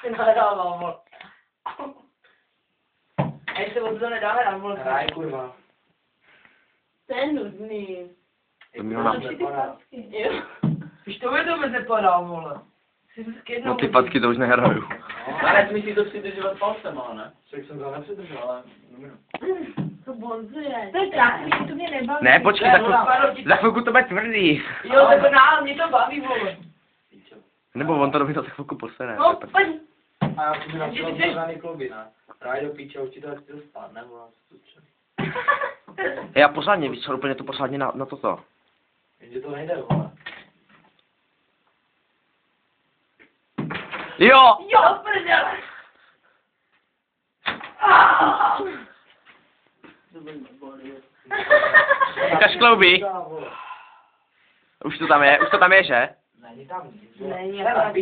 si nahrával, vole. A ještě od to nedá hrát, vole. Hraj, kurva. To je nudný. To packy. Jo. Už to mi to vůbec nepadá, vole. No ty packy to už nehraju. Ale myslí to přidržovat palcem, ale ne? Však jsem to nepřidržel, ale... To bonzuje. To je krásný, to mě nebaví. Ne, počkej, za chvilku, za to. chvilku to bude tvrdý. Jo, tak na, mě to baví, vole. Nebo on to do mě za chvilku posere. No, pojď. A já jsem na Ty- ty- to žádný kluby, ne? Hraj do píče, určitě tak to spadne, vole. suče. Já pořádně, víš co, úplně to pořádně na, na toto. Jenže to nejde, vole. Jo! Jo, prdele. To. Ukaž klouby. Už to tam je, už to tam je, že? Není tam nic, Není, Ne, ale-